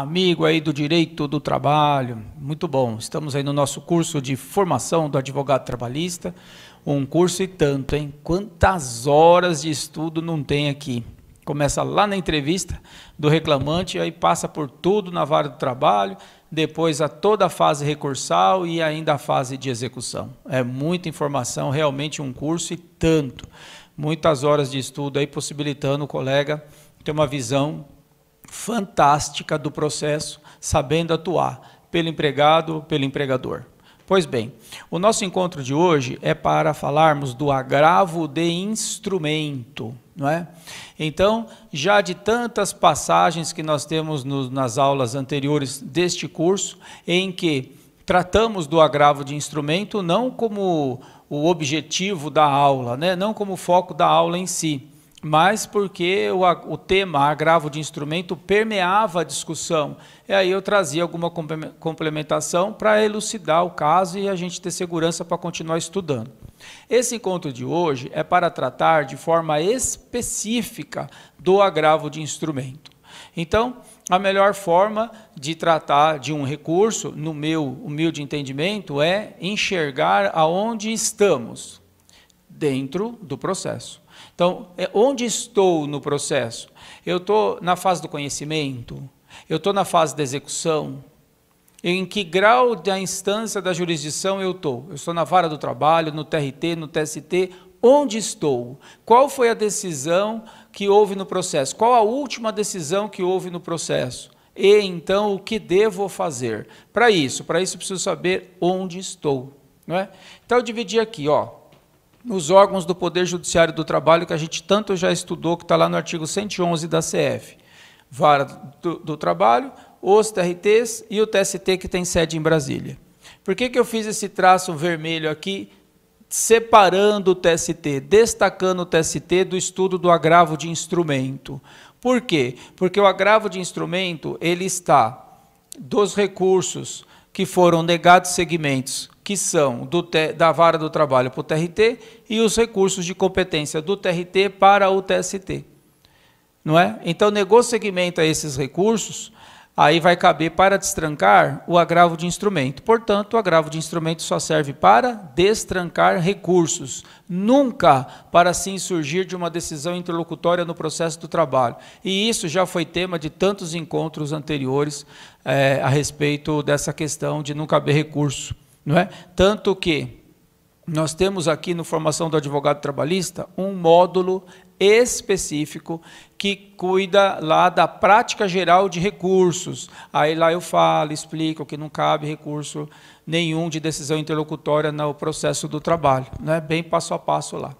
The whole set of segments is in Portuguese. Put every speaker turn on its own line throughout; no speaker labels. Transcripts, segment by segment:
amigo aí do direito do trabalho. Muito bom. Estamos aí no nosso curso de formação do advogado trabalhista. Um curso e tanto, hein? Quantas horas de estudo não tem aqui? Começa lá na entrevista do reclamante, aí passa por tudo na vara do trabalho, depois a toda a fase recursal e ainda a fase de execução. É muita informação, realmente um curso e tanto. Muitas horas de estudo aí possibilitando o colega ter uma visão fantástica do processo, sabendo atuar pelo empregado, pelo empregador. Pois bem, o nosso encontro de hoje é para falarmos do agravo de instrumento, não é? Então, já de tantas passagens que nós temos no, nas aulas anteriores deste curso, em que tratamos do agravo de instrumento não como o objetivo da aula, né? não como foco da aula em si, mas porque o, o tema agravo de instrumento permeava a discussão. E aí eu trazia alguma complementação para elucidar o caso e a gente ter segurança para continuar estudando. Esse encontro de hoje é para tratar de forma específica do agravo de instrumento. Então, a melhor forma de tratar de um recurso, no meu humilde entendimento, é enxergar aonde estamos dentro do processo. Então, é onde estou no processo? Eu estou na fase do conhecimento? Eu estou na fase da execução? Em que grau da instância da jurisdição eu estou? Eu estou na vara do trabalho, no TRT, no TST? Onde estou? Qual foi a decisão que houve no processo? Qual a última decisão que houve no processo? E então o que devo fazer? Para isso, para isso preciso saber onde estou. Não é? Então eu dividi aqui, ó, nos órgãos do Poder Judiciário do Trabalho, que a gente tanto já estudou, que está lá no artigo 111 da CF. Vara do, do Trabalho, os TRTs e o TST, que tem sede em Brasília. Por que, que eu fiz esse traço vermelho aqui, separando o TST, destacando o TST do estudo do agravo de instrumento? Por quê? Porque o agravo de instrumento, ele está dos recursos que foram negados segmentos que são do, da vara do trabalho para o TRT e os recursos de competência do TRT para o TST. Não é? Então, negou segmento a esses recursos, aí vai caber para destrancar o agravo de instrumento. Portanto, o agravo de instrumento só serve para destrancar recursos, nunca para se insurgir de uma decisão interlocutória no processo do trabalho. E isso já foi tema de tantos encontros anteriores é, a respeito dessa questão de não caber recurso. Não é? Tanto que nós temos aqui no Formação do Advogado Trabalhista um módulo específico que cuida lá da prática geral de recursos. Aí lá eu falo, explico que não cabe recurso nenhum de decisão interlocutória no processo do trabalho, né? bem passo a passo lá.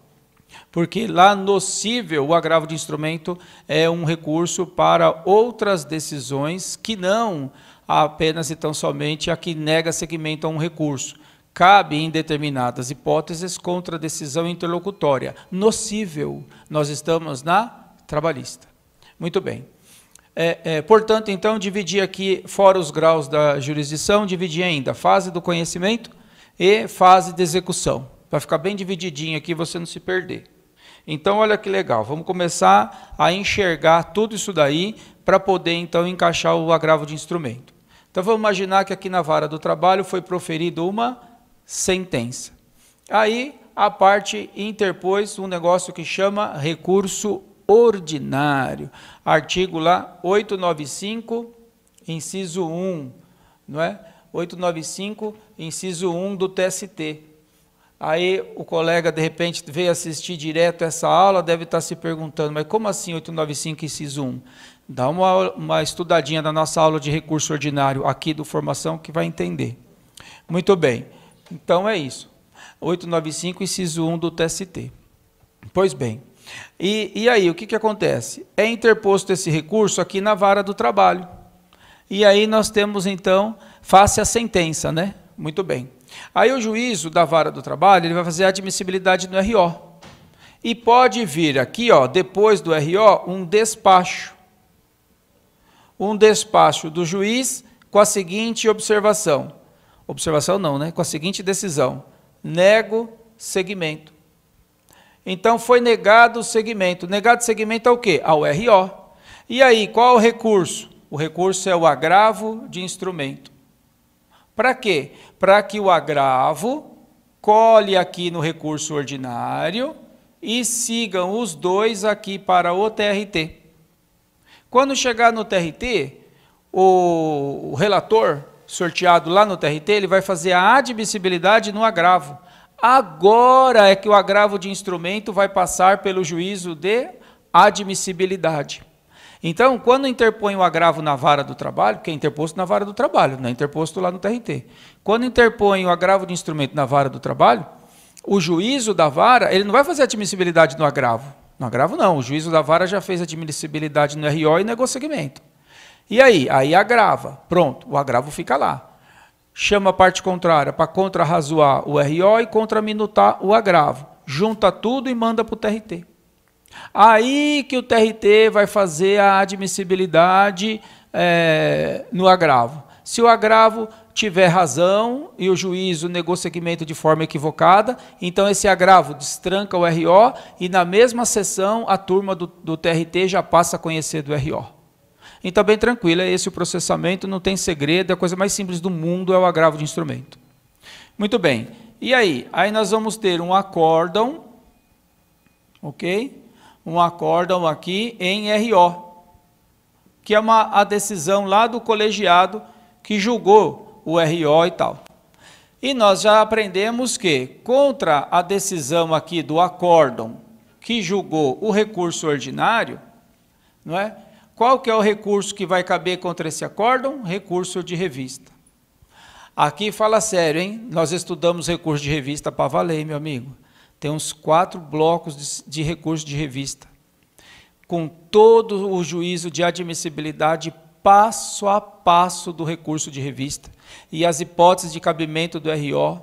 Porque lá no cível, o agravo de instrumento é um recurso para outras decisões que não apenas e tão somente a que nega seguimento a um recurso. Cabe, em determinadas hipóteses, contra a decisão interlocutória. Nocível, nós estamos na trabalhista. Muito bem. É, é, portanto, então, dividi aqui, fora os graus da jurisdição, dividi ainda fase do conhecimento e fase de execução. Para ficar bem divididinho aqui, você não se perder. Então, olha que legal, vamos começar a enxergar tudo isso daí para poder, então, encaixar o agravo de instrumento. Então vamos imaginar que aqui na vara do trabalho foi proferida uma sentença. Aí a parte interpôs um negócio que chama recurso ordinário. Artigo lá 895, inciso 1, não é? 895, inciso 1 do TST. Aí o colega de repente veio assistir direto essa aula, deve estar se perguntando, mas como assim 895 inciso 1? Dá uma, uma estudadinha na nossa aula de recurso ordinário aqui do Formação que vai entender. Muito bem. Então é isso. 895, inciso 1 do TST. Pois bem. E, e aí, o que, que acontece? É interposto esse recurso aqui na vara do trabalho. E aí nós temos, então, face a sentença, né? Muito bem. Aí o juízo da vara do trabalho, ele vai fazer a admissibilidade no RO. E pode vir aqui, ó, depois do RO, um despacho um despacho do juiz com a seguinte observação. Observação não, né? Com a seguinte decisão: nego segmento. Então foi negado o segmento. Negado o segmento ao quê? Ao RO. E aí, qual o recurso? O recurso é o agravo de instrumento. Para quê? Para que o agravo colhe aqui no recurso ordinário e sigam os dois aqui para o TRT. Quando chegar no TRT, o relator sorteado lá no TRT, ele vai fazer a admissibilidade no agravo. Agora é que o agravo de instrumento vai passar pelo juízo de admissibilidade. Então, quando interpõe o agravo na vara do trabalho, que é interposto na vara do trabalho, não é interposto lá no TRT. Quando interpõe o agravo de instrumento na vara do trabalho, o juízo da vara, ele não vai fazer admissibilidade no agravo. No agravo não, o juízo da vara já fez admissibilidade no RO e negócio segmento. E aí? Aí agrava. Pronto, o agravo fica lá. Chama a parte contrária para contrarrazoar o RO e contraminutar o agravo. Junta tudo e manda para o TRT. Aí que o TRT vai fazer a admissibilidade é, no agravo. Se o agravo tiver razão e o juízo negou segmento de forma equivocada, então esse agravo destranca o RO e na mesma sessão a turma do, do TRT já passa a conhecer do RO. Então, bem tranquilo, é esse o processamento, não tem segredo, é a coisa mais simples do mundo é o agravo de instrumento. Muito bem. E aí? Aí nós vamos ter um acórdão, ok? Um acórdão aqui em RO, que é uma, a decisão lá do colegiado que julgou o RO e tal. E nós já aprendemos que, contra a decisão aqui do acórdão que julgou o recurso ordinário, não é? Qual que é o recurso que vai caber contra esse acórdão? Recurso de revista. Aqui fala sério, hein? Nós estudamos recurso de revista para valer, meu amigo. Tem uns quatro blocos de, recurso de revista, com todo o juízo de admissibilidade passo a passo do recurso de revista e as hipóteses de cabimento do RO,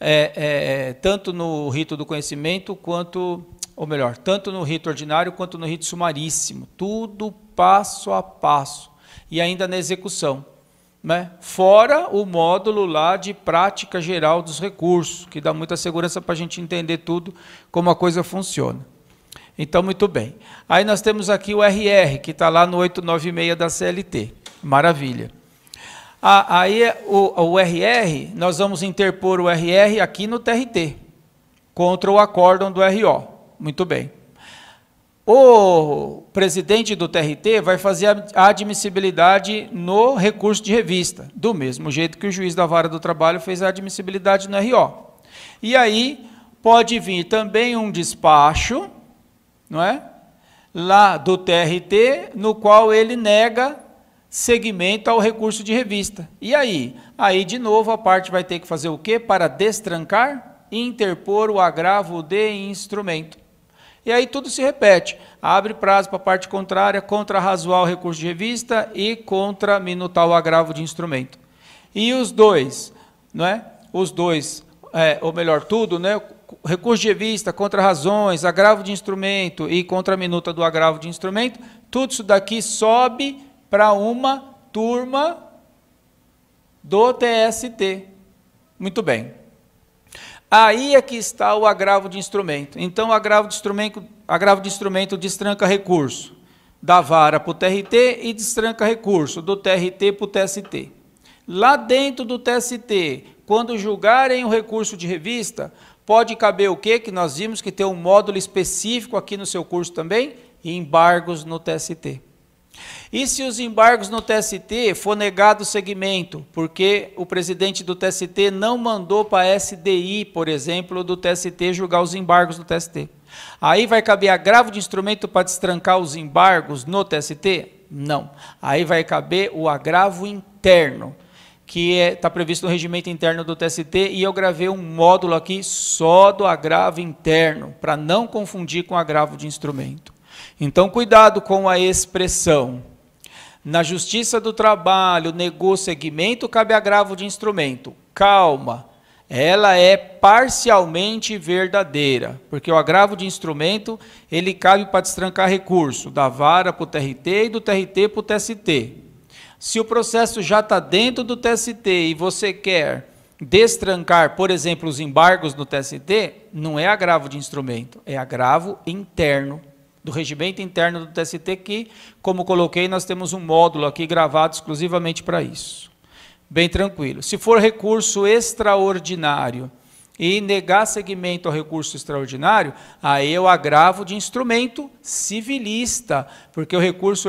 é, é, tanto no rito do conhecimento quanto, ou melhor, tanto no rito ordinário quanto no rito sumaríssimo. Tudo passo a passo e ainda na execução. Né? Fora o módulo lá de prática geral dos recursos, que dá muita segurança para a gente entender tudo, como a coisa funciona. Então, muito bem. Aí nós temos aqui o RR, que está lá no 896 da CLT. Maravilha. Aí o, o RR, nós vamos interpor o RR aqui no TRT, contra o acórdão do RO. Muito bem. O presidente do TRT vai fazer a admissibilidade no recurso de revista, do mesmo jeito que o juiz da vara do trabalho fez a admissibilidade no RO. E aí pode vir também um despacho, não é? Lá do TRT, no qual ele nega seguimento ao recurso de revista. E aí? Aí de novo a parte vai ter que fazer o quê? Para destrancar interpor o agravo de instrumento. E aí tudo se repete. Abre prazo para a parte contrária, contra-razoar o recurso de revista e contra-minutar o agravo de instrumento. E os dois, não é? Os dois, é, ou melhor, tudo, né? Recurso de revista, contra-razões, agravo de instrumento e contra-minuta do agravo de instrumento, tudo isso daqui sobe para uma turma do TST. Muito bem. Aí é que está o agravo de instrumento. Então, o agravo de instrumento, agravo de instrumento destranca recurso da vara para o TRT e destranca recurso do TRT para o TST. Lá dentro do TST, quando julgarem o recurso de revista, pode caber o quê? Que nós vimos que tem um módulo específico aqui no seu curso também, embargos no TST. E se os embargos no TST for negado o segmento, porque o presidente do TST não mandou para a SDI, por exemplo, do TST julgar os embargos do TST. Aí vai caber agravo de instrumento para destrancar os embargos no TST? Não. Aí vai caber o agravo interno, que está é, previsto no regimento interno do TST, e eu gravei um módulo aqui só do agravo interno, para não confundir com agravo de instrumento. Então, cuidado com a expressão. Na justiça do trabalho, negou segmento, cabe agravo de instrumento. Calma, ela é parcialmente verdadeira, porque o agravo de instrumento, ele cabe para destrancar recurso, da vara para o TRT e do TRT para o TST. Se o processo já está dentro do TST e você quer destrancar, por exemplo, os embargos no TST, não é agravo de instrumento, é agravo interno do regimento interno do TST, que, como coloquei, nós temos um módulo aqui gravado exclusivamente para isso. Bem tranquilo. Se for recurso extraordinário e negar seguimento ao recurso extraordinário, aí eu agravo de instrumento civilista, porque o recurso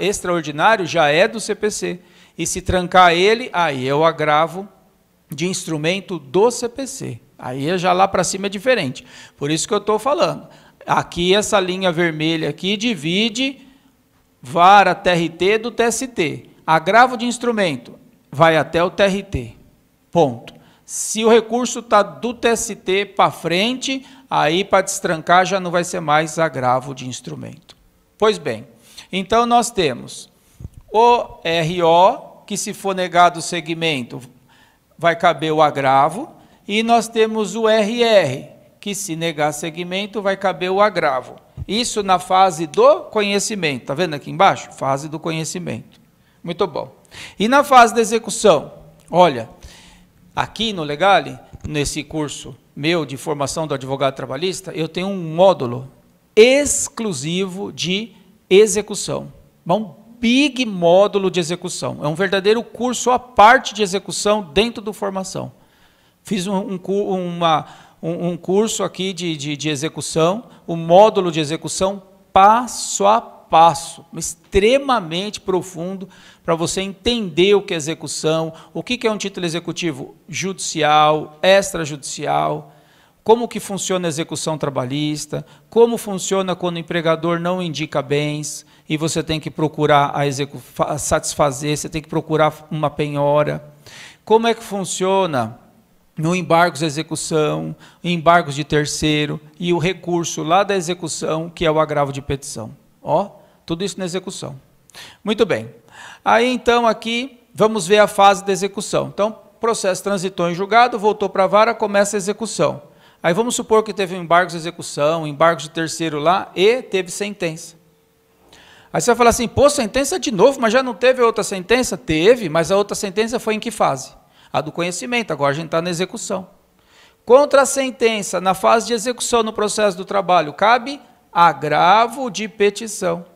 extraordinário já é do CPC. E se trancar ele, aí eu agravo de instrumento do CPC. Aí já lá para cima é diferente. Por isso que eu estou falando. Aqui, essa linha vermelha aqui divide vara TRT do TST. Agravo de instrumento vai até o TRT. Ponto. Se o recurso está do TST para frente, aí para destrancar já não vai ser mais agravo de instrumento. Pois bem, então nós temos o RO, que se for negado o segmento, vai caber o agravo, e nós temos o RR, que se negar segmento vai caber o agravo. Isso na fase do conhecimento. Está vendo aqui embaixo? Fase do conhecimento. Muito bom. E na fase da execução? Olha, aqui no Legale, nesse curso meu de formação do advogado trabalhista, eu tenho um módulo exclusivo de execução. Um big módulo de execução. É um verdadeiro curso à parte de execução dentro do formação. Fiz um, um, uma, um, um curso aqui de, de, de execução, o um módulo de execução passo a passo, extremamente profundo, para você entender o que é execução, o que é um título executivo judicial, extrajudicial, como que funciona a execução trabalhista, como funciona quando o empregador não indica bens e você tem que procurar a satisfazer, você tem que procurar uma penhora, como é que funciona no embargos de execução, embargos de terceiro e o recurso lá da execução, que é o agravo de petição. Ó, tudo isso na execução. Muito bem. Aí então aqui vamos ver a fase da execução. Então, processo transitou em julgado, voltou para a vara, começa a execução. Aí vamos supor que teve embargos de execução, embargos de terceiro lá e teve sentença. Aí você vai falar assim, pô, sentença de novo, mas já não teve outra sentença? Teve, mas a outra sentença foi em que fase? a do conhecimento, agora a gente está na execução. Contra a sentença, na fase de execução no processo do trabalho, cabe agravo de petição.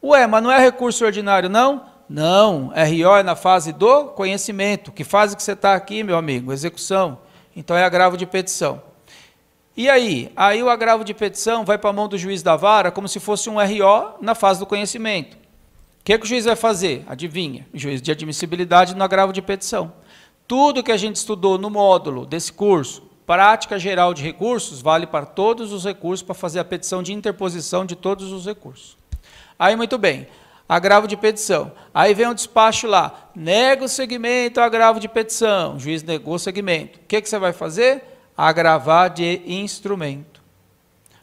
Ué, mas não é recurso ordinário, não? Não, RO é na fase do conhecimento. Que fase que você está aqui, meu amigo? Execução. Então é agravo de petição. E aí? Aí o agravo de petição vai para a mão do juiz da vara como se fosse um RO na fase do conhecimento. O que, que o juiz vai fazer? Adivinha? Juiz de admissibilidade no agravo de petição. Tudo que a gente estudou no módulo desse curso, prática geral de recursos, vale para todos os recursos para fazer a petição de interposição de todos os recursos. Aí, muito bem, agravo de petição. Aí vem um despacho lá, nega o segmento agravo de petição. O juiz negou o segmento. O que, que você vai fazer? Agravar de instrumento.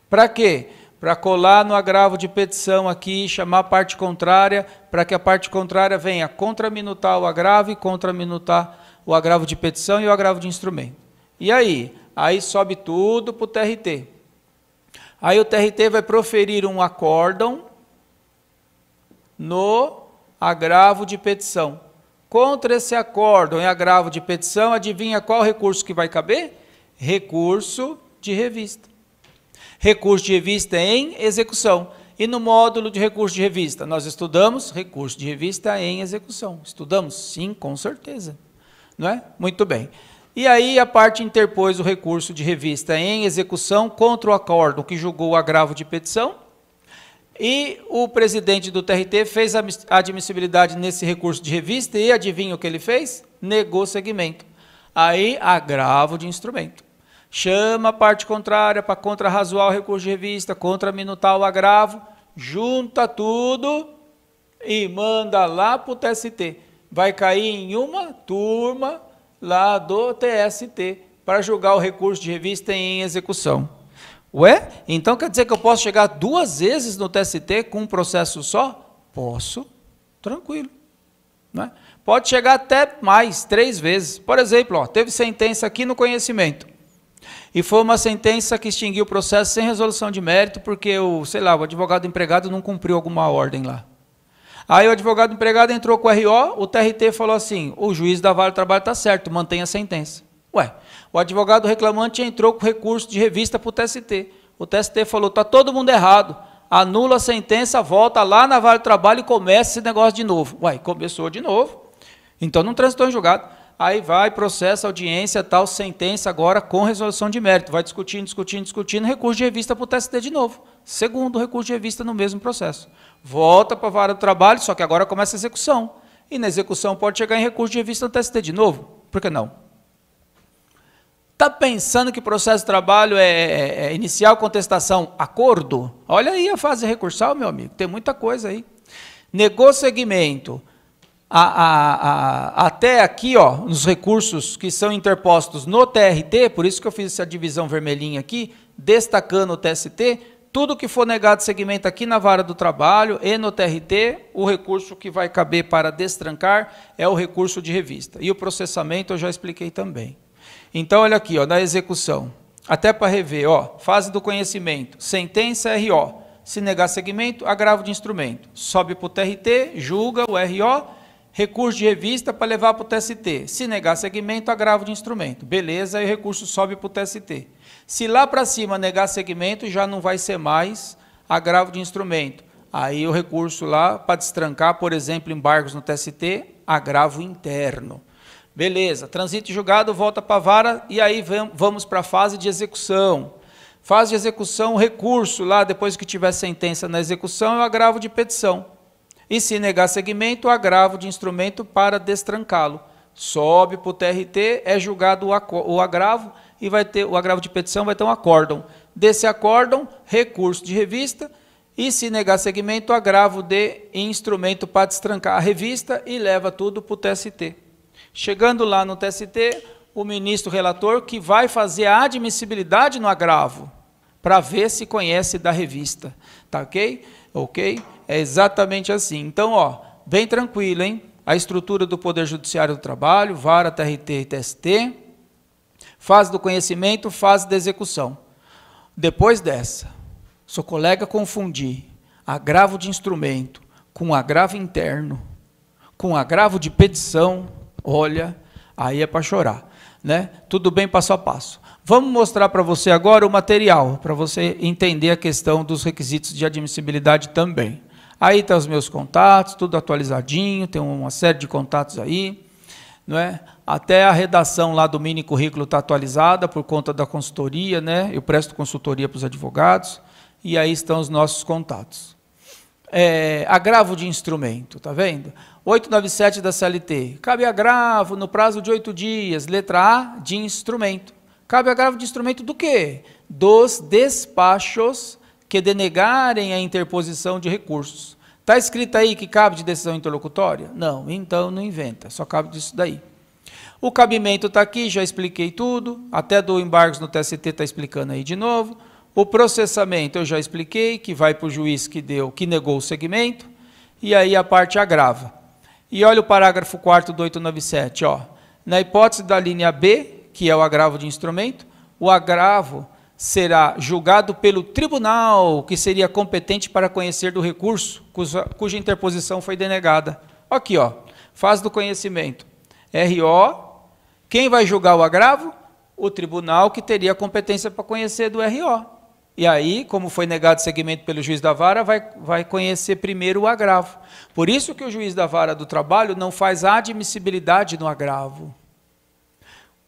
Para quê? Para colar no agravo de petição aqui, chamar a parte contrária, para que a parte contrária venha contraminutar o agravo e contraminutar o agravo de petição e o agravo de instrumento. E aí? Aí sobe tudo para o TRT. Aí o TRT vai proferir um acórdão no agravo de petição. Contra esse acórdão e agravo de petição, adivinha qual recurso que vai caber? Recurso de revista. Recurso de revista em execução. E no módulo de recurso de revista, nós estudamos recurso de revista em execução. Estudamos? Sim, com certeza. Não é? Muito bem. E aí a parte interpôs o recurso de revista em execução contra o acordo que julgou o agravo de petição. E o presidente do TRT fez a admissibilidade nesse recurso de revista e adivinha o que ele fez? Negou segmento. Aí, agravo de instrumento. Chama a parte contrária para contrarrazoar o recurso de revista, contraminutar o agravo, junta tudo e manda lá para o TST vai cair em uma turma lá do TST para julgar o recurso de revista em execução. Ué? Então quer dizer que eu posso chegar duas vezes no TST com um processo só? Posso, tranquilo. Né? Pode chegar até mais, três vezes. Por exemplo, ó, teve sentença aqui no conhecimento. E foi uma sentença que extinguiu o processo sem resolução de mérito, porque o, sei lá, o advogado empregado não cumpriu alguma ordem lá. Aí o advogado empregado entrou com o RO, o TRT falou assim: o juiz da Vara do Trabalho está certo, mantém a sentença. Ué, o advogado reclamante entrou com recurso de revista para o TST. O TST falou: está todo mundo errado. Anula a sentença, volta lá na vara do trabalho e começa esse negócio de novo. Uai, começou de novo. Então não transitou em julgado. Aí vai, processa, audiência, tal, sentença agora com resolução de mérito. Vai discutindo, discutindo, discutindo, recurso de revista para o TST de novo. Segundo recurso de revista no mesmo processo. Volta para a vara do trabalho, só que agora começa a execução. E na execução pode chegar em recurso de revista no TST de novo. Por que não? Está pensando que processo de trabalho é, é, é inicial, contestação, acordo? Olha aí a fase recursal, meu amigo, tem muita coisa aí. Negou segmento. A, a, a, até aqui, ó, nos recursos que são interpostos no TRT, por isso que eu fiz essa divisão vermelhinha aqui, destacando o TST, tudo que for negado segmento aqui na vara do trabalho e no TRT, o recurso que vai caber para destrancar é o recurso de revista. E o processamento eu já expliquei também. Então, olha aqui, ó, na execução. Até para rever, ó, fase do conhecimento, sentença RO. Se negar segmento, agravo de instrumento. Sobe para o TRT, julga o RO, recurso de revista para levar para o TST. Se negar segmento, agravo de instrumento. Beleza, aí o recurso sobe para o TST. Se lá para cima negar segmento, já não vai ser mais agravo de instrumento. Aí o recurso lá para destrancar, por exemplo, embargos no TST, agravo interno. Beleza, transito julgado, volta para a vara e aí vamos para a fase de execução. Fase de execução, recurso lá, depois que tiver sentença na execução, é o agravo de petição. E se negar segmento, agravo de instrumento para destrancá-lo. Sobe para o TRT, é julgado o agravo e vai ter o agravo de petição, vai ter um acórdão. Desse acórdão, recurso de revista, e se negar segmento, agravo de instrumento para destrancar a revista e leva tudo para o TST. Chegando lá no TST, o ministro relator que vai fazer a admissibilidade no agravo, para ver se conhece da revista. Tá ok? Ok? É exatamente assim. Então, ó, bem tranquilo, hein? A estrutura do Poder Judiciário do Trabalho, vara, TRT e TST, fase do conhecimento, fase da execução. Depois dessa, seu colega confundir agravo de instrumento com agravo interno, com agravo de petição, Olha, aí é para chorar, né? Tudo bem passo a passo. Vamos mostrar para você agora o material, para você entender a questão dos requisitos de admissibilidade também. Aí estão tá os meus contatos, tudo atualizadinho, tem uma série de contatos aí. Não é? Até a redação lá do mini currículo está atualizada por conta da consultoria, né? Eu presto consultoria para os advogados, e aí estão os nossos contatos. É, agravo de instrumento, tá vendo? 897 da CLT. Cabe agravo no prazo de oito dias. Letra A, de instrumento. Cabe agravo de instrumento do quê? Dos despachos que denegarem a interposição de recursos. Está escrito aí que cabe de decisão interlocutória? Não, então não inventa, só cabe disso daí. O cabimento está aqui, já expliquei tudo, até do embargos no TST está explicando aí de novo. O processamento eu já expliquei, que vai para o juiz que deu, que negou o segmento, e aí a parte agrava. E olha o parágrafo 4 do 897, ó. Na hipótese da linha B, que é o agravo de instrumento, o agravo será julgado pelo tribunal que seria competente para conhecer do recurso cuja, cuja interposição foi denegada. Aqui, ó, fase do conhecimento. RO, quem vai julgar o agravo? O tribunal que teria competência para conhecer do RO. E aí, como foi negado segmento pelo juiz da vara, vai, vai conhecer primeiro o agravo. Por isso que o juiz da vara do trabalho não faz admissibilidade no agravo.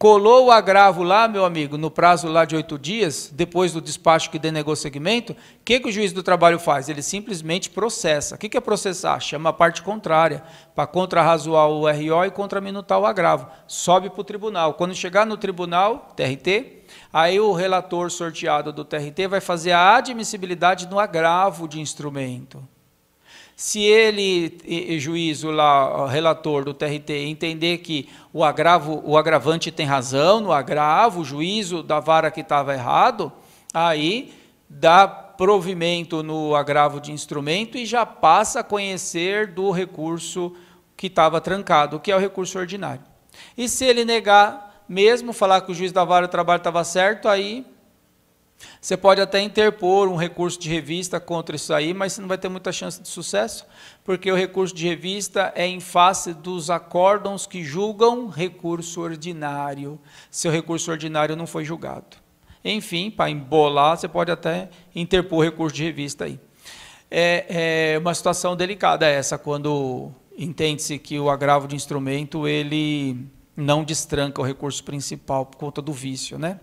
Colou o agravo lá, meu amigo, no prazo lá de oito dias, depois do despacho que denegou segmento, o que, que o juiz do trabalho faz? Ele simplesmente processa. O que, que é processar? Chama a parte contrária, para contrarrazoar o RO e contraminutar o agravo. Sobe para o tribunal. Quando chegar no tribunal, TRT, Aí o relator sorteado do TRT vai fazer a admissibilidade no agravo de instrumento. Se ele, juízo lá, relator do TRT, entender que o agravo, o agravante tem razão no agravo, o juízo da vara que estava errado, aí dá provimento no agravo de instrumento e já passa a conhecer do recurso que estava trancado, que é o recurso ordinário. E se ele negar mesmo falar que o juiz da vara do trabalho estava certo, aí você pode até interpor um recurso de revista contra isso aí, mas você não vai ter muita chance de sucesso, porque o recurso de revista é em face dos acórdãos que julgam recurso ordinário. Seu recurso ordinário não foi julgado. Enfim, para embolar, você pode até interpor recurso de revista aí. É, é uma situação delicada essa, quando entende-se que o agravo de instrumento ele não destranca o recurso principal por conta do vício, né?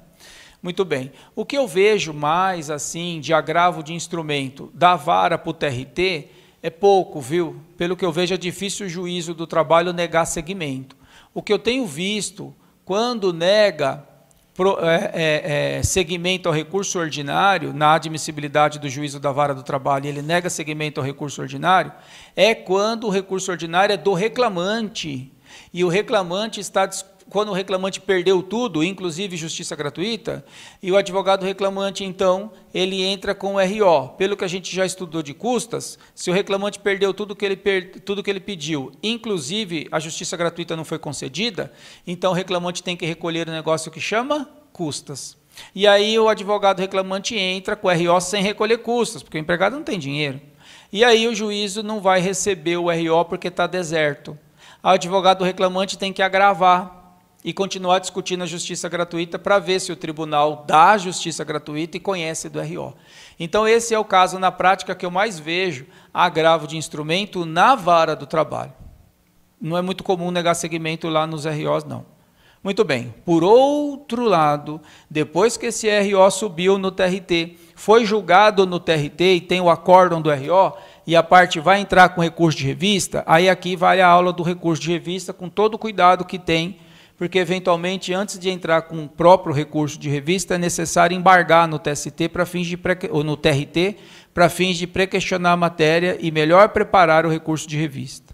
Muito bem. O que eu vejo mais assim de agravo de instrumento da vara para o TRT é pouco, viu? Pelo que eu vejo, é difícil o juízo do trabalho negar segmento. O que eu tenho visto, quando nega pro, é, é, é, segmento ao recurso ordinário, na admissibilidade do juízo da vara do trabalho, ele nega segmento ao recurso ordinário, é quando o recurso ordinário é do reclamante. E o reclamante está quando o reclamante perdeu tudo, inclusive justiça gratuita, e o advogado reclamante, então, ele entra com o RO. Pelo que a gente já estudou de custas, se o reclamante perdeu tudo que ele, per... tudo que ele pediu, inclusive a justiça gratuita não foi concedida, então o reclamante tem que recolher o negócio que chama custas. E aí o advogado reclamante entra com o RO sem recolher custas, porque o empregado não tem dinheiro. E aí o juízo não vai receber o RO porque está deserto. O advogado reclamante tem que agravar e continuar discutindo a justiça gratuita para ver se o tribunal dá justiça gratuita e conhece do RO. Então, esse é o caso na prática que eu mais vejo agravo de instrumento na vara do trabalho. Não é muito comum negar segmento lá nos ROs, não. Muito bem. Por outro lado, depois que esse RO subiu no TRT, foi julgado no TRT e tem o acórdão do RO, e a parte vai entrar com recurso de revista, aí aqui vai a aula do recurso de revista com todo o cuidado que tem porque eventualmente antes de entrar com o próprio recurso de revista é necessário embargar no TST para fins de pré, ou no TRT para fins de pré-questionar a matéria e melhor preparar o recurso de revista.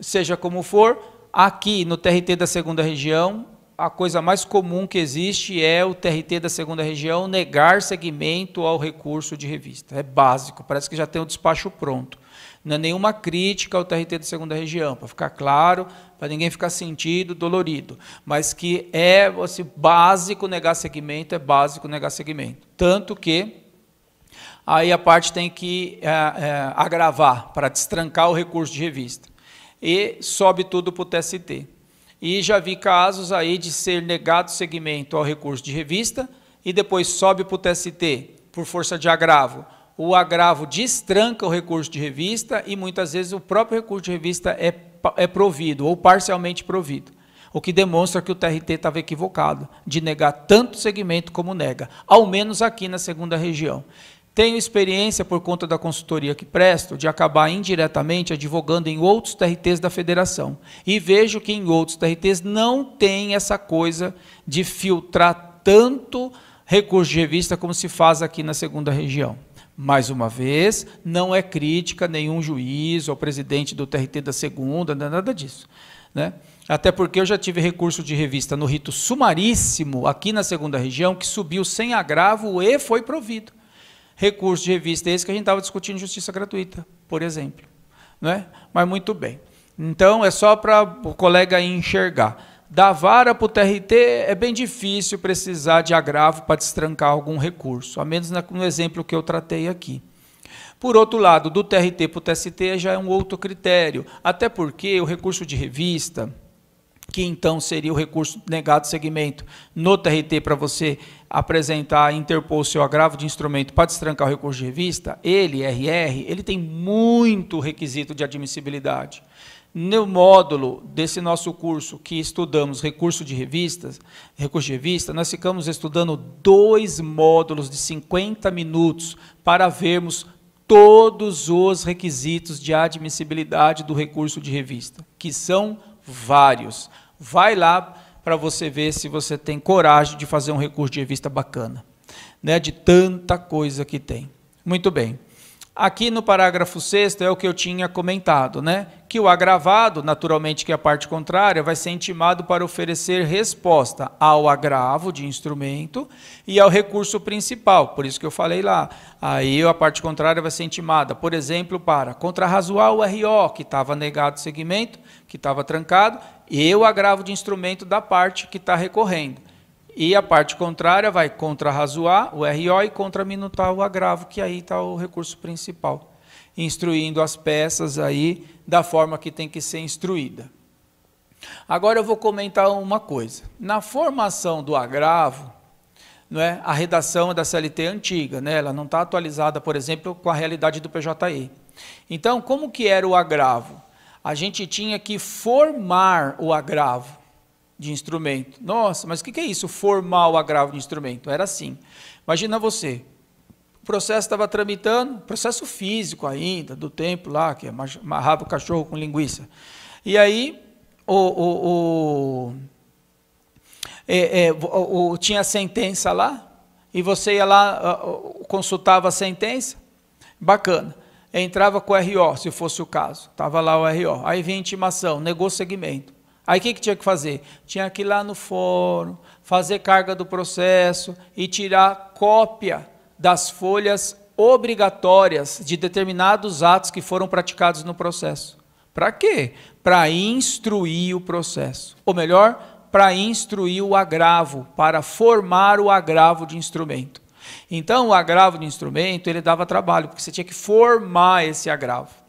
Seja como for, aqui no TRT da segunda região, a coisa mais comum que existe é o TRT da segunda região negar seguimento ao recurso de revista. É básico, parece que já tem o despacho pronto. Não é nenhuma crítica ao TRT da segunda região, para ficar claro, para ninguém ficar sentido, dolorido. Mas que é assim, básico negar segmento, é básico negar segmento. Tanto que aí a parte tem que é, é, agravar para destrancar o recurso de revista. E sobe tudo para o TST. E já vi casos aí de ser negado segmento ao recurso de revista e depois sobe para o TST por força de agravo o agravo destranca o recurso de revista e muitas vezes o próprio recurso de revista é, é provido ou parcialmente provido. O que demonstra que o TRT estava equivocado de negar tanto segmento como nega, ao menos aqui na segunda região. Tenho experiência, por conta da consultoria que presto, de acabar indiretamente advogando em outros TRTs da federação. E vejo que em outros TRTs não tem essa coisa de filtrar tanto recurso de revista como se faz aqui na segunda região. Mais uma vez, não é crítica nenhum juiz ou presidente do TRT da segunda, é nada disso. Né? Até porque eu já tive recurso de revista no rito sumaríssimo, aqui na segunda região, que subiu sem agravo e foi provido. Recurso de revista esse que a gente estava discutindo justiça gratuita, por exemplo. Né? Mas muito bem. Então, é só para o colega enxergar da vara para o TRT é bem difícil precisar de agravo para destrancar algum recurso, a menos no exemplo que eu tratei aqui. Por outro lado, do TRT para o TST já é um outro critério, até porque o recurso de revista, que então seria o recurso negado segmento no TRT para você apresentar, interpor o seu agravo de instrumento para destrancar o recurso de revista, ele, RR, ele tem muito requisito de admissibilidade. No módulo desse nosso curso que estudamos recurso de revistas, recurso de revista, nós ficamos estudando dois módulos de 50 minutos para vermos todos os requisitos de admissibilidade do recurso de revista, que são vários. Vai lá para você ver se você tem coragem de fazer um recurso de revista bacana, né, de tanta coisa que tem. Muito bem. Aqui no parágrafo 6 é o que eu tinha comentado, né? Que o agravado, naturalmente que é a parte contrária, vai ser intimado para oferecer resposta ao agravo de instrumento e ao recurso principal. Por isso que eu falei lá. Aí a parte contrária vai ser intimada, por exemplo, para contrarrazoar o RO, que estava negado segmento, que estava trancado, e o agravo de instrumento da parte que está recorrendo. E a parte contrária vai contrarrazoar o RO e contraminutar o agravo, que aí está o recurso principal, instruindo as peças aí da forma que tem que ser instruída. Agora eu vou comentar uma coisa. Na formação do agravo, não é, a redação da CLT antiga, né? ela não está atualizada, por exemplo, com a realidade do PJE. Então, como que era o agravo? A gente tinha que formar o agravo de instrumento. Nossa, mas o que é isso, formar o agravo de instrumento? Era assim. Imagina você, o processo estava tramitando, processo físico ainda, do tempo lá, que amarrava o cachorro com linguiça. E aí, o, o, o, é, é, o, tinha a sentença lá, e você ia lá, consultava a sentença, bacana. Entrava com o RO, se fosse o caso. Estava lá o RO. Aí vinha intimação, negócio segmento. Aí o que, que tinha que fazer? Tinha que ir lá no fórum, fazer carga do processo e tirar cópia das folhas obrigatórias de determinados atos que foram praticados no processo. Para quê? Para instruir o processo. Ou melhor, para instruir o agravo, para formar o agravo de instrumento. Então, o agravo de instrumento, ele dava trabalho, porque você tinha que formar esse agravo.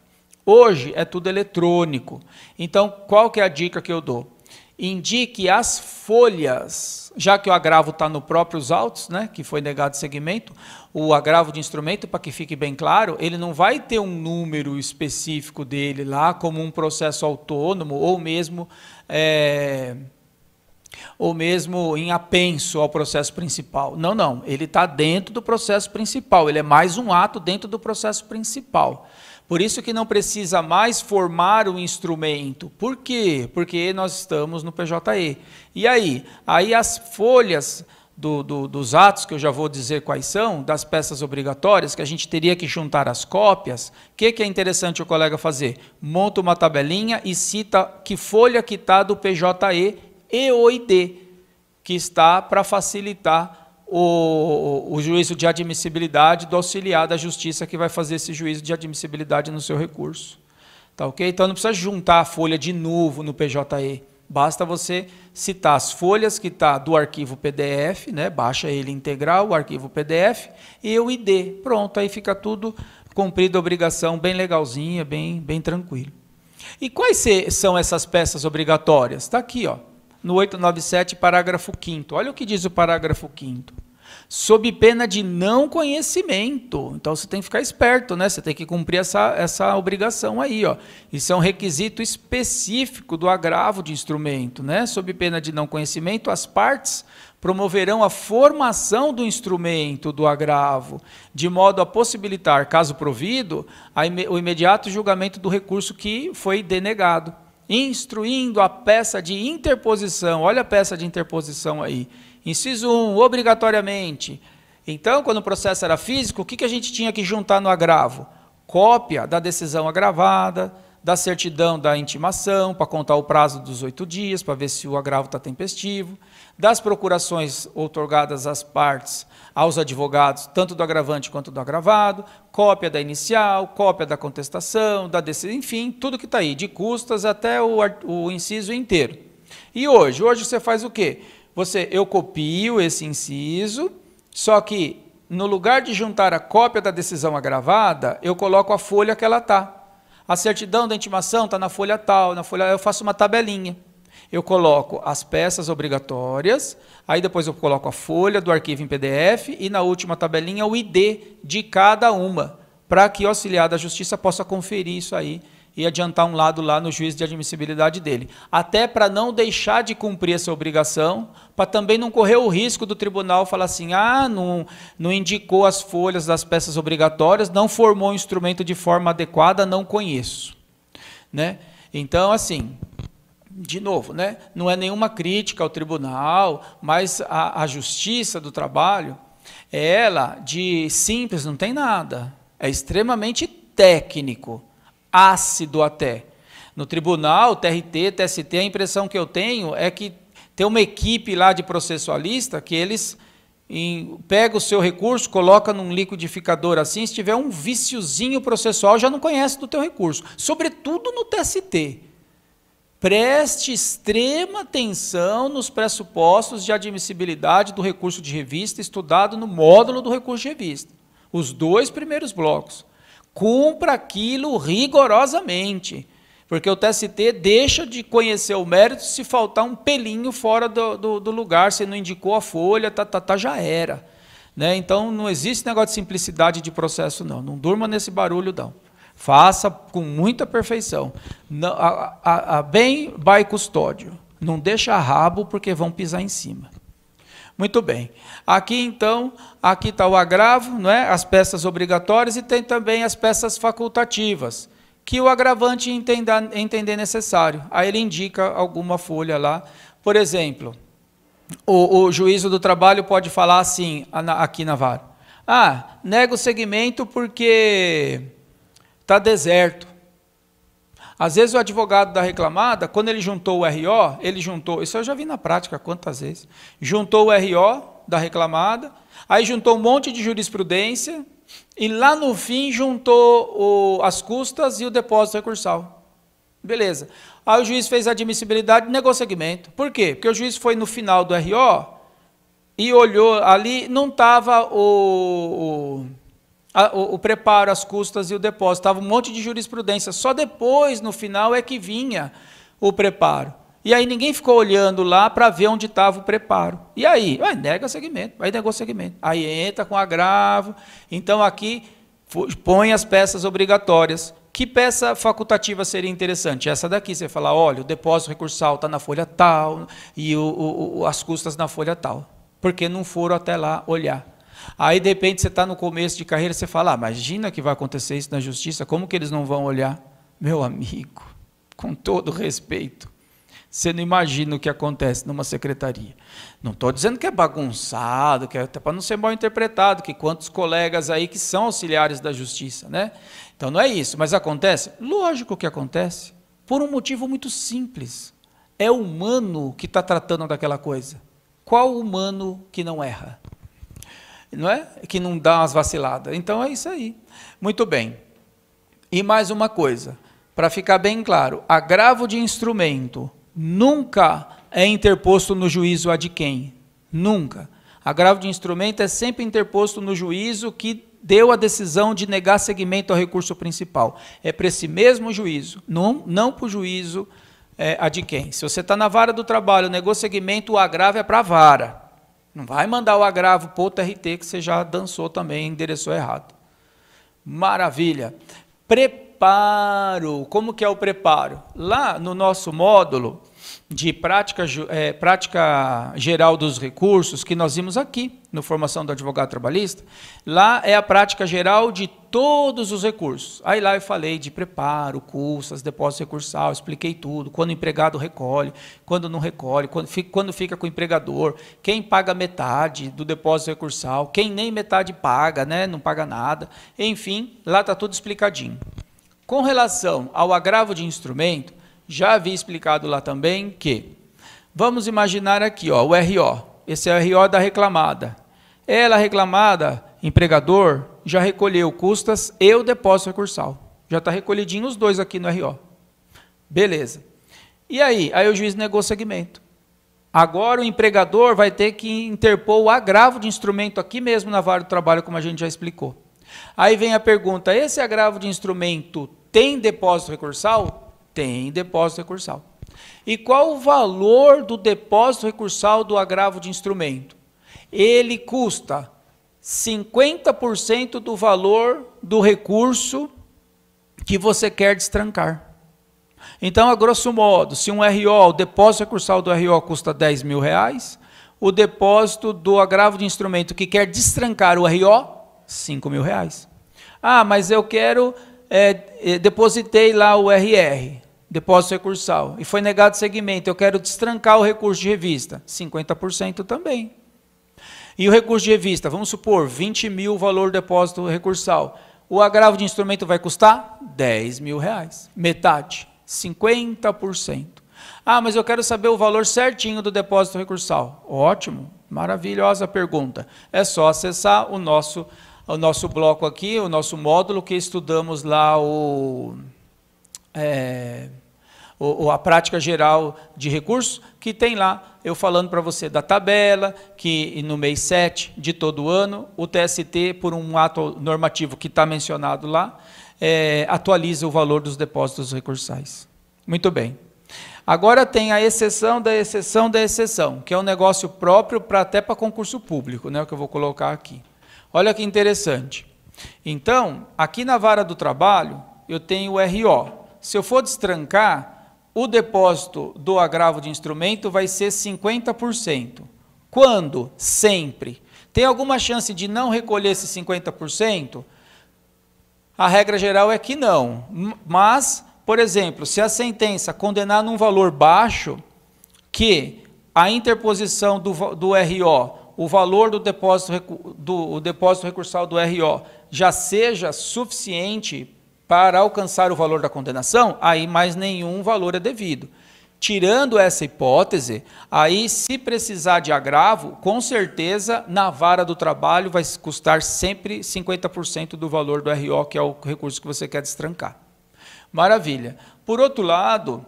Hoje é tudo eletrônico. Então, qual que é a dica que eu dou? Indique as folhas, já que o agravo está no próprios autos, né, que foi negado segmento, o agravo de instrumento, para que fique bem claro, ele não vai ter um número específico dele lá, como um processo autônomo, ou mesmo, é, ou mesmo em apenso ao processo principal. Não, não, ele está dentro do processo principal, ele é mais um ato dentro do processo principal. Por isso que não precisa mais formar o instrumento. Por quê? Porque nós estamos no PJE. E aí? Aí as folhas do, do, dos atos, que eu já vou dizer quais são, das peças obrigatórias, que a gente teria que juntar as cópias, o que, que é interessante o colega fazer? Monta uma tabelinha e cita que folha que está do PJE e o ID, que está para facilitar o, o juízo de admissibilidade do auxiliar da justiça que vai fazer esse juízo de admissibilidade no seu recurso. Tá ok? Então não precisa juntar a folha de novo no PJE. Basta você citar as folhas que está do arquivo PDF, né? baixa ele integral, o arquivo PDF, e o ID. Pronto, aí fica tudo cumprido a obrigação, bem legalzinha, bem, bem tranquilo. E quais são essas peças obrigatórias? Está aqui, ó, no 897, parágrafo 5 Olha o que diz o parágrafo 5 sob pena de não conhecimento. Então você tem que ficar esperto, né? Você tem que cumprir essa, essa obrigação aí, ó. Isso é um requisito específico do agravo de instrumento, né? Sob pena de não conhecimento, as partes promoverão a formação do instrumento do agravo, de modo a possibilitar, caso provido, o imediato julgamento do recurso que foi denegado, instruindo a peça de interposição. Olha a peça de interposição aí Inciso 1, obrigatoriamente. Então, quando o processo era físico, o que, a gente tinha que juntar no agravo? Cópia da decisão agravada, da certidão da intimação, para contar o prazo dos oito dias, para ver se o agravo está tempestivo, das procurações otorgadas às partes, aos advogados, tanto do agravante quanto do agravado, cópia da inicial, cópia da contestação, da decisão, enfim, tudo que está aí, de custas até o, o inciso inteiro. E hoje? Hoje você faz o quê? você, eu copio esse inciso, só que no lugar de juntar a cópia da decisão agravada, eu coloco a folha que ela está. A certidão da intimação está na folha tal, na folha eu faço uma tabelinha. Eu coloco as peças obrigatórias, aí depois eu coloco a folha do arquivo em PDF e na última tabelinha o ID de cada uma, para que o auxiliar da justiça possa conferir isso aí e adiantar um lado lá no juízo de admissibilidade dele. Até para não deixar de cumprir essa obrigação, para também não correr o risco do tribunal falar assim: ah, não, não indicou as folhas das peças obrigatórias, não formou o instrumento de forma adequada, não conheço. Né? Então, assim, de novo, né? não é nenhuma crítica ao tribunal, mas a, a justiça do trabalho, ela de simples não tem nada, é extremamente técnico ácido até. No tribunal, TRT, TST, a impressão que eu tenho é que tem uma equipe lá de processualista que eles em, pega o seu recurso, coloca num liquidificador assim, se tiver um viciozinho processual, já não conhece do teu recurso. Sobretudo no TST. Preste extrema atenção nos pressupostos de admissibilidade do recurso de revista estudado no módulo do recurso de revista. Os dois primeiros blocos. Cumpra aquilo rigorosamente. Porque o TST deixa de conhecer o mérito se faltar um pelinho fora do, do, do lugar, se não indicou a folha, tá, tá, tá, já era. Né? Então não existe negócio de simplicidade de processo, não. Não durma nesse barulho, não. Faça com muita perfeição. a, a, a bem by custódio. Não deixa rabo porque vão pisar em cima. Muito bem. Aqui então, aqui está o agravo, não é? as peças obrigatórias e tem também as peças facultativas que o agravante entenda, entender necessário. Aí ele indica alguma folha lá. Por exemplo, o, o juízo do trabalho pode falar assim, aqui na vara. Ah, nega o segmento porque está deserto. Às vezes o advogado da reclamada, quando ele juntou o RO, ele juntou, isso eu já vi na prática quantas vezes, juntou o RO da reclamada, aí juntou um monte de jurisprudência, e lá no fim juntou o, as custas e o depósito recursal. Beleza. Aí o juiz fez admissibilidade negou segmento. Por quê? Porque o juiz foi no final do RO e olhou ali, não estava o, o, o, o, preparo, as custas e o depósito. Estava um monte de jurisprudência. Só depois, no final, é que vinha o preparo. E aí ninguém ficou olhando lá para ver onde estava o preparo. E aí? Vai, nega segmento, aí negou segmento. Aí entra com agravo. Então aqui põe as peças obrigatórias. Que peça facultativa seria interessante? Essa daqui, você fala, olha, o depósito recursal está na folha tal e o, o, as custas na folha tal. Porque não foram até lá olhar. Aí, de repente, você está no começo de carreira, você fala, ah, imagina que vai acontecer isso na justiça, como que eles não vão olhar? Meu amigo, com todo respeito, você não imagina o que acontece numa secretaria. Não estou dizendo que é bagunçado, que é até para não ser mal interpretado, que quantos colegas aí que são auxiliares da justiça, né? Então não é isso, mas acontece? Lógico que acontece, por um motivo muito simples. É humano que está tratando daquela coisa. Qual humano que não erra? Não é? Que não dá umas vaciladas. Então é isso aí. Muito bem. E mais uma coisa, para ficar bem claro, agravo de instrumento nunca é interposto no juízo a de quem? Nunca. Agravo de instrumento é sempre interposto no juízo que deu a decisão de negar seguimento ao recurso principal. É para esse mesmo juízo, não, não para o juízo é, a de quem. Se você está na vara do trabalho, negou seguimento, o agravo é para a vara. Não vai mandar o agravo para o TRT que você já dançou também, endereçou errado. Maravilha. Preparo. Como que é o preparo? Lá no nosso módulo, de prática, é, prática geral dos recursos que nós vimos aqui no Formação do Advogado Trabalhista, lá é a prática geral de todos os recursos. Aí lá eu falei de preparo, custas, depósito recursal, expliquei tudo, quando o empregado recolhe, quando não recolhe, quando fica, quando fica com o empregador, quem paga metade do depósito recursal, quem nem metade paga, né, não paga nada, enfim, lá está tudo explicadinho. Com relação ao agravo de instrumento, já havia explicado lá também que, vamos imaginar aqui, ó, o RO, esse é o RO da reclamada. Ela, reclamada, empregador, já recolheu custas e o depósito recursal. Já está recolhidinho os dois aqui no RO. Beleza. E aí? Aí o juiz negou o segmento. Agora o empregador vai ter que interpor o agravo de instrumento aqui mesmo na vara do trabalho, como a gente já explicou. Aí vem a pergunta: esse agravo de instrumento tem depósito recursal? Tem depósito recursal. E qual o valor do depósito recursal do agravo de instrumento? Ele custa 50% do valor do recurso que você quer destrancar. Então, a grosso modo, se um RO, o depósito recursal do RO custa 10 mil reais, o depósito do agravo de instrumento que quer destrancar o RO, 5 mil reais. Ah, mas eu quero, é, depositei lá o RR depósito recursal, e foi negado segmento, eu quero destrancar o recurso de revista, 50% também. E o recurso de revista, vamos supor, 20 mil o valor depósito recursal. O agravo de instrumento vai custar 10 mil reais, metade, 50%. Ah, mas eu quero saber o valor certinho do depósito recursal. Ótimo, maravilhosa pergunta. É só acessar o nosso, o nosso bloco aqui, o nosso módulo que estudamos lá o... É, ou, a prática geral de recursos, que tem lá eu falando para você da tabela, que no mês 7 de todo ano, o TST, por um ato normativo que está mencionado lá, é, atualiza o valor dos depósitos recursais. Muito bem. Agora tem a exceção da exceção da exceção, que é um negócio próprio para até para concurso público, né, o que eu vou colocar aqui. Olha que interessante. Então, aqui na vara do trabalho, eu tenho o RO. Se eu for destrancar, o depósito do agravo de instrumento vai ser 50%. Quando? Sempre. Tem alguma chance de não recolher esse 50%? A regra geral é que não. Mas, por exemplo, se a sentença condenar num valor baixo, que a interposição do, do RO, o valor do depósito, do depósito recursal do RO, já seja suficiente para alcançar o valor da condenação, aí mais nenhum valor é devido. Tirando essa hipótese, aí se precisar de agravo, com certeza na vara do trabalho vai custar sempre 50% do valor do RO, que é o recurso que você quer destrancar. Maravilha. Por outro lado,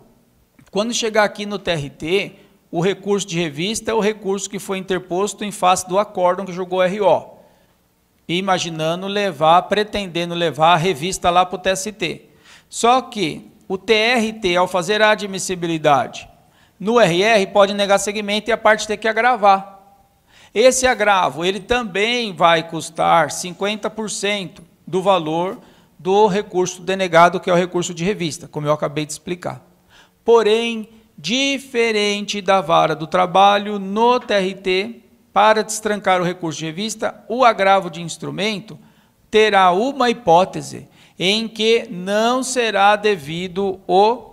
quando chegar aqui no TRT, o recurso de revista é o recurso que foi interposto em face do acórdão que julgou o RO. Imaginando levar, pretendendo levar a revista lá para o TST. Só que o TRT, ao fazer a admissibilidade no RR, pode negar segmento e a parte ter que agravar. Esse agravo, ele também vai custar 50% do valor do recurso denegado, que é o recurso de revista, como eu acabei de explicar. Porém, diferente da vara do trabalho, no TRT, para destrancar o recurso de revista, o agravo de instrumento terá uma hipótese em que não será devido o,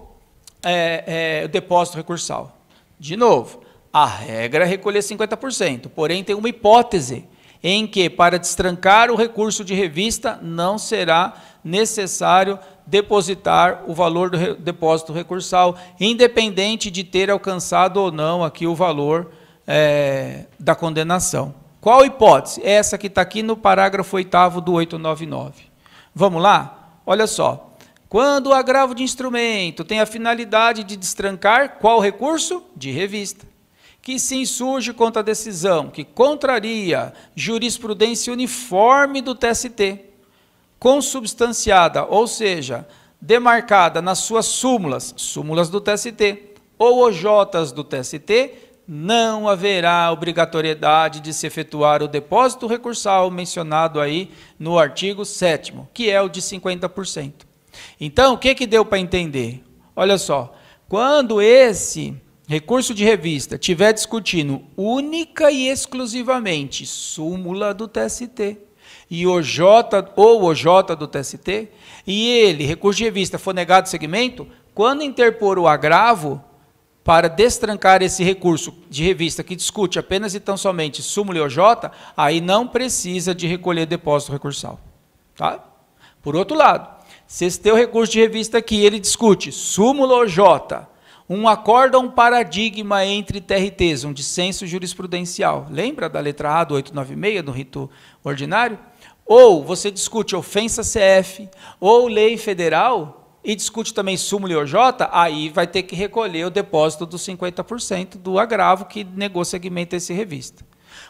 é, é, depósito recursal. De novo, a regra é recolher 50%, porém tem uma hipótese em que, para destrancar o recurso de revista, não será necessário depositar o valor do depósito recursal, independente de ter alcançado ou não aqui o valor é, da condenação. Qual hipótese? Essa que está aqui no parágrafo 8 do 899. Vamos lá? Olha só. Quando o agravo de instrumento tem a finalidade de destrancar qual recurso? De revista. Que se insurge contra a decisão que contraria jurisprudência uniforme do TST, consubstanciada, ou seja, demarcada nas suas súmulas, súmulas do TST, ou OJs do TST, não haverá obrigatoriedade de se efetuar o depósito recursal mencionado aí no artigo 7 que é o de 50%. Então, o que, que deu para entender? Olha só, quando esse recurso de revista estiver discutindo única e exclusivamente súmula do TST e o J ou o J do TST, e ele, recurso de revista, for negado segmento, quando interpor o agravo, para destrancar esse recurso de revista que discute apenas e tão somente súmula e OJ, aí não precisa de recolher depósito recursal. Tá? Por outro lado, se esse teu recurso de revista aqui, ele discute súmula OJ, um acordo um paradigma entre TRTs, um dissenso jurisprudencial. Lembra da letra A do 896 do rito ordinário? Ou você discute ofensa CF ou lei federal, e discute também súmula e OJ, aí vai ter que recolher o depósito dos 50% do agravo que negou segmento esse revista.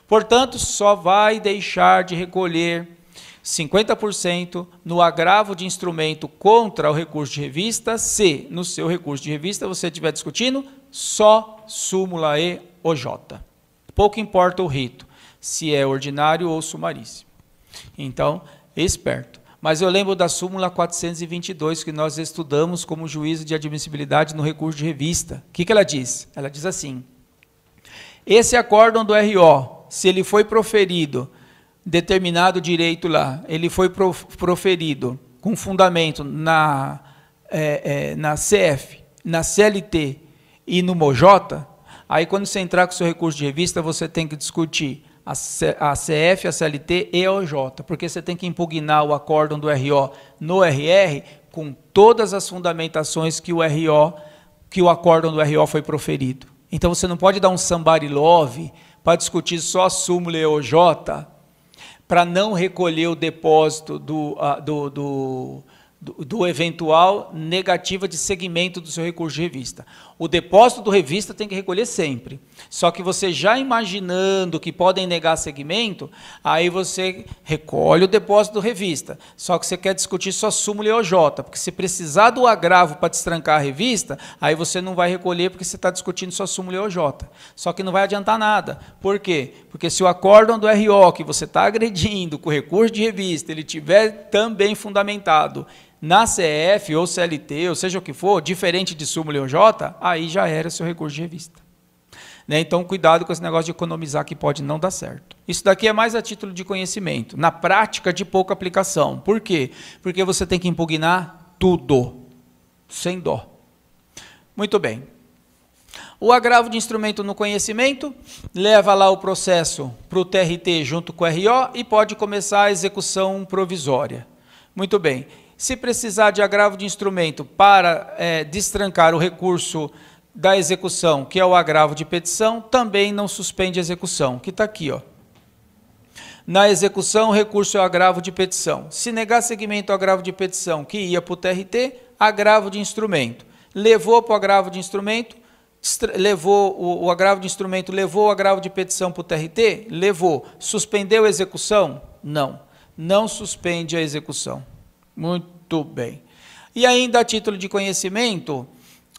Portanto, só vai deixar de recolher 50% no agravo de instrumento contra o recurso de revista se, no seu recurso de revista, você estiver discutindo só súmula e OJ. Pouco importa o rito, se é ordinário ou sumaríssimo. Então, esperto. Mas eu lembro da súmula 422 que nós estudamos como juízo de admissibilidade no recurso de revista. O que, que ela diz? Ela diz assim: esse acórdão do RO, se ele foi proferido, determinado direito lá, ele foi proferido com fundamento na, é, é, na CF, na CLT e no MOJ, aí quando você entrar com o seu recurso de revista, você tem que discutir a, CF, a CLT e a OJ, porque você tem que impugnar o acórdão do RO no RR com todas as fundamentações que o RO, que o acórdão do RO foi proferido. Então você não pode dar um somebody love para discutir só a súmula e OJ para não recolher o depósito do, do, do, do, eventual negativa de segmento do seu recurso de revista. O depósito do revista tem que recolher sempre. Só que você já imaginando que podem negar segmento, aí você recolhe o depósito do revista. Só que você quer discutir só súmula e OJ, porque se precisar do agravo para destrancar a revista, aí você não vai recolher porque você está discutindo só súmula e OJ. Só que não vai adiantar nada. Por quê? Porque se o acórdão do RO que você está agredindo com o recurso de revista, ele tiver também fundamentado na CF ou CLT, ou seja o que for, diferente de súmula e OJ, aí já era seu recurso de revista. Né? Então, cuidado com esse negócio de economizar que pode não dar certo. Isso daqui é mais a título de conhecimento. Na prática, de pouca aplicação. Por quê? Porque você tem que impugnar tudo, sem dó. Muito bem. O agravo de instrumento no conhecimento leva lá o processo para o TRT junto com o RO e pode começar a execução provisória. Muito bem. Se precisar de agravo de instrumento para é, destrancar o recurso da execução, que é o agravo de petição, também não suspende a execução, que está aqui. Ó. Na execução, recurso é o agravo de petição. Se negar seguimento ao agravo de petição, que ia para o TRT, agravo de instrumento. Levou para o agravo de instrumento, levou o, o, agravo de instrumento, levou o agravo de petição para o TRT? Levou. Suspendeu a execução? Não. Não suspende a execução. Muito bem. E ainda a título de conhecimento,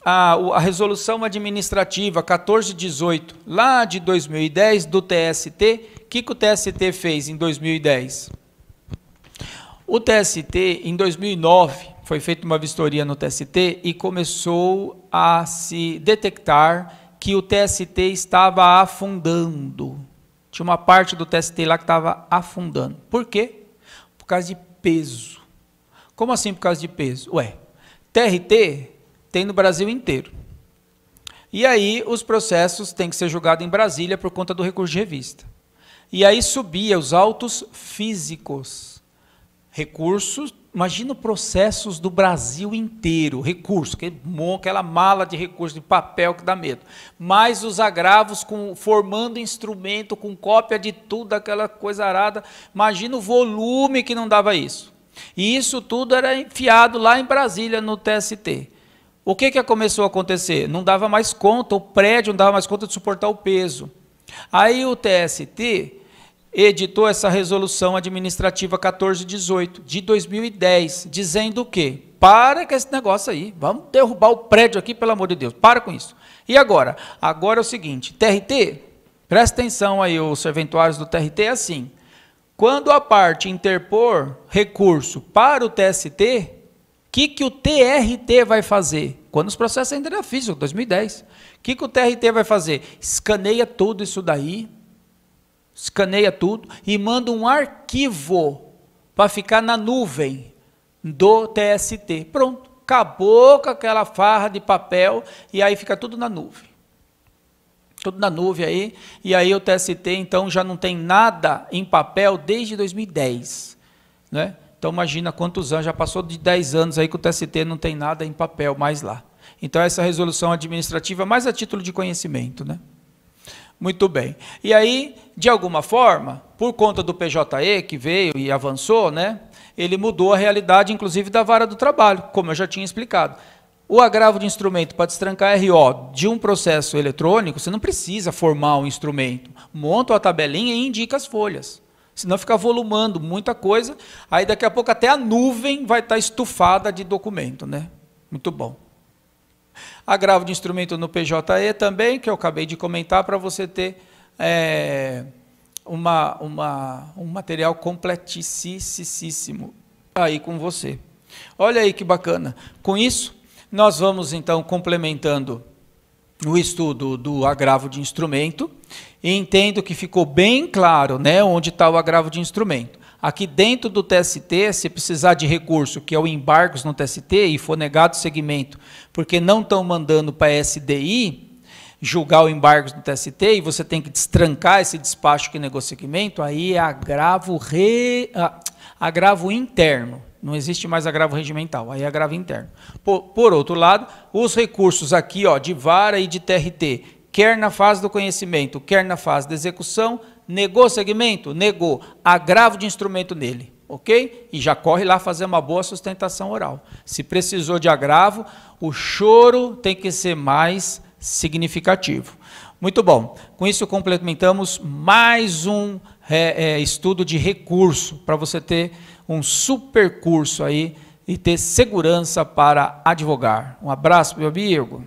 a, a resolução administrativa 1418, lá de 2010, do TST, o que, que o TST fez em 2010? O TST, em 2009, foi feita uma vistoria no TST e começou a se detectar que o TST estava afundando. Tinha uma parte do TST lá que estava afundando. Por quê? Por causa de peso. Como assim por causa de peso? Ué, TRT tem no Brasil inteiro. E aí os processos têm que ser julgados em Brasília por conta do recurso de revista. E aí subia os autos físicos. Recursos, imagina processos do Brasil inteiro, recurso, aquela mala de recursos de papel que dá medo. Mais os agravos com formando instrumento, com cópia de tudo, aquela coisa arada. Imagina o volume que não dava isso. E isso tudo era enfiado lá em Brasília, no TST. O que, que começou a acontecer? Não dava mais conta, o prédio não dava mais conta de suportar o peso. Aí o TST editou essa resolução administrativa 1418 de 2010, dizendo o quê? Para com esse negócio aí, vamos derrubar o prédio aqui, pelo amor de Deus, para com isso. E agora? Agora é o seguinte, TRT, presta atenção aí, os serventuários do TRT é assim, quando a parte interpor recurso para o TST, o que, que o TRT vai fazer? Quando os processos ainda eram físicos, 2010. O que, que o TRT vai fazer? Escaneia tudo isso daí, escaneia tudo e manda um arquivo para ficar na nuvem do TST. Pronto, acabou com aquela farra de papel e aí fica tudo na nuvem tudo na nuvem aí, e aí o TST então já não tem nada em papel desde 2010, né? Então imagina quantos anos, já passou de 10 anos aí que o TST não tem nada em papel mais lá. Então essa resolução administrativa mais a título de conhecimento, né? Muito bem. E aí, de alguma forma, por conta do PJE que veio e avançou, né? Ele mudou a realidade, inclusive, da vara do trabalho, como eu já tinha explicado. O agravo de instrumento para destrancar RO de um processo eletrônico, você não precisa formar um instrumento. Monta a tabelinha e indica as folhas. Senão fica volumando muita coisa, aí daqui a pouco até a nuvem vai estar estufada de documento. Né? Muito bom. Agravo de instrumento no PJE também, que eu acabei de comentar, para você ter é, uma, uma, um material completíssimo aí com você. Olha aí que bacana. Com isso, nós vamos então complementando o estudo do agravo de instrumento e entendo que ficou bem claro né, onde está o agravo de instrumento. Aqui dentro do TST, se precisar de recurso, que é o embargos no TST, e for negado o segmento, porque não estão mandando para a SDI julgar o embargo no TST, e você tem que destrancar esse despacho que negou segmento, aí é agravo, re, ah, agravo interno. Não existe mais agravo regimental, aí é agravo interno. Por, por, outro lado, os recursos aqui ó, de vara e de TRT, quer na fase do conhecimento, quer na fase da execução, negou segmento? Negou. Agravo de instrumento nele. ok? E já corre lá fazer uma boa sustentação oral. Se precisou de agravo, o choro tem que ser mais significativo. Muito bom. Com isso, complementamos mais um é, é, estudo de recurso, para você ter um super curso aí e ter segurança para advogar. Um abraço, meu amigo.